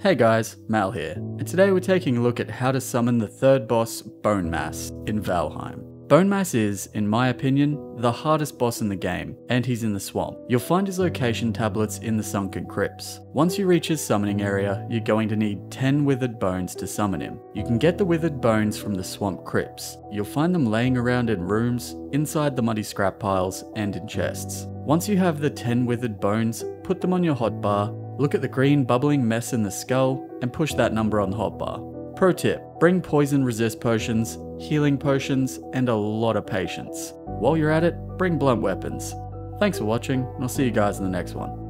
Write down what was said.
Hey guys, Mal here, and today we're taking a look at how to summon the third boss, Bonemass, in Valheim. Bonemass is, in my opinion, the hardest boss in the game, and he's in the swamp. You'll find his location tablets in the sunken crypts. Once you reach his summoning area, you're going to need 10 withered bones to summon him. You can get the withered bones from the swamp crypts. You'll find them laying around in rooms, inside the muddy scrap piles, and in chests. Once you have the 10 withered bones, put them on your hotbar, look at the green bubbling mess in the skull, and push that number on the hotbar. Pro tip, bring poison resist potions, healing potions, and a lot of patience. While you're at it, bring blunt weapons. Thanks for watching, and I'll see you guys in the next one.